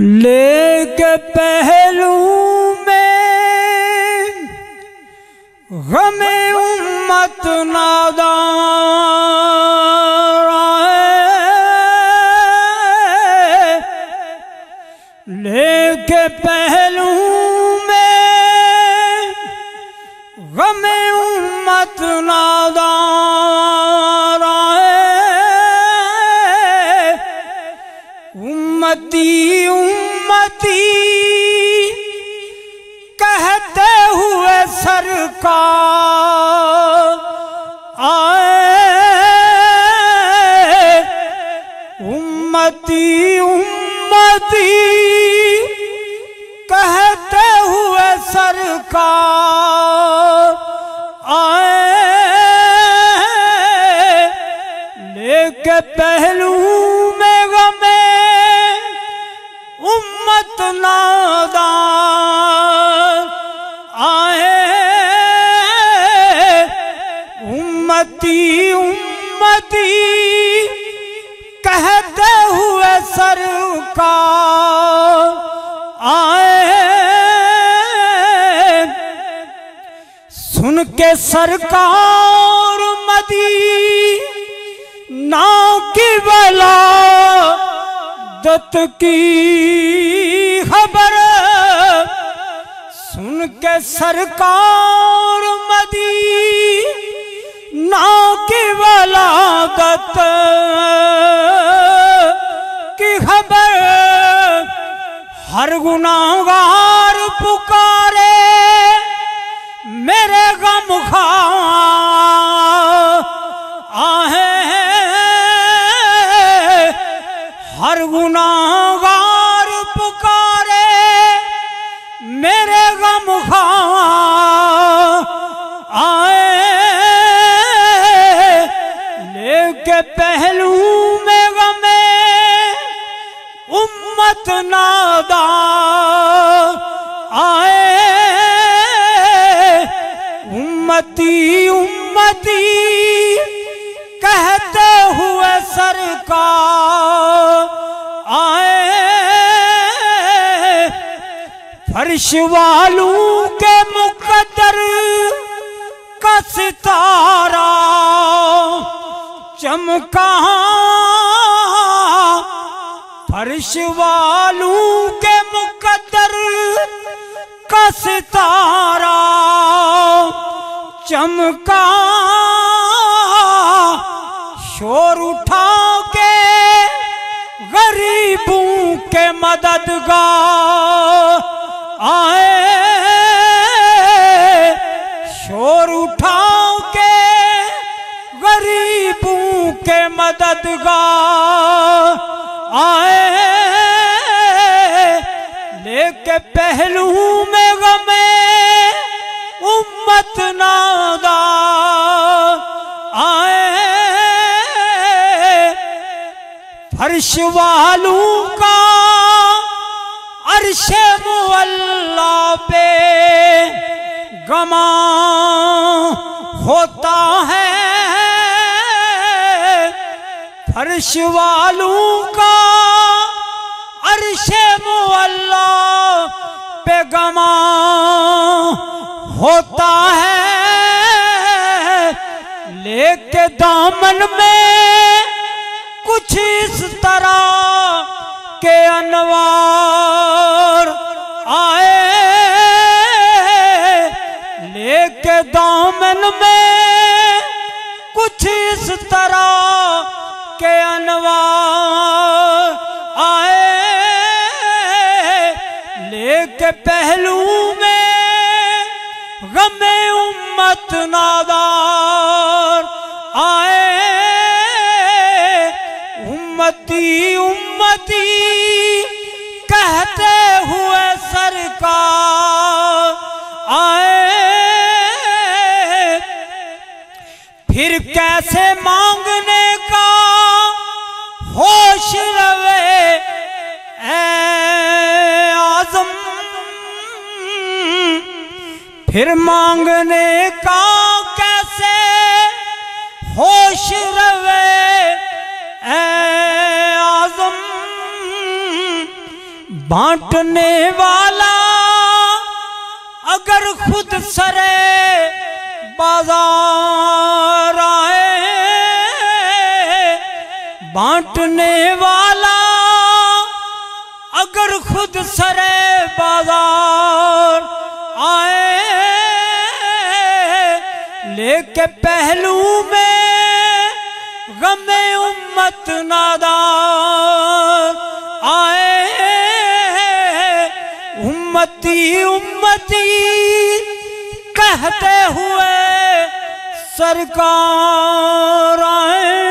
لے کے پہلو میں غم امت نادان لے کے پہلو میں غم امت نادان امتی امتی کہتے ہوئے سرکار آئے۔ امتی امتی۔ امت نادان آئے۔ امتی امتی، کہتے ہوئے سرکار آئے۔ سن کے سرکار مدی ناؤ کی بلا دت کی خبر سن کے سرکار مدی ناؤ کی ولادت کی خبر ہر گناہگار پکارے میرے غم خواہ فرش والوں کے مقدر کا ستارہ چمکا فرش والوں کے مقدر کا ستارہ چمکا شور اٹھا کے غریبوں کے مددگار کے مددگار آئے لے کے پہلو میں غمے امت نادا آئے فرش والوں کا عرش مولا پہ گما ہوتا ہے فرش والوں کا، عرش مولا پہ گما ہوتا ہے۔ لے کے دامن میں کچھ اس طرح کے انوار آئے۔ لے کے دامن میں کے پہلو میں غم امت نادار آئے۔ امتی امتی کہتے ہوئے سرکار آئے۔ پھر کیسے مانگنے پھر مانگنے کا کیسے ہوش روے؟ اے آزم بانٹنے والا اگر خود سرے بازار آئے، بانٹنے والا اگر خود سرے بازار کہ پہلو میں غم امت نادار آئے امتی امتی کہتے ہوئے سرکار آئے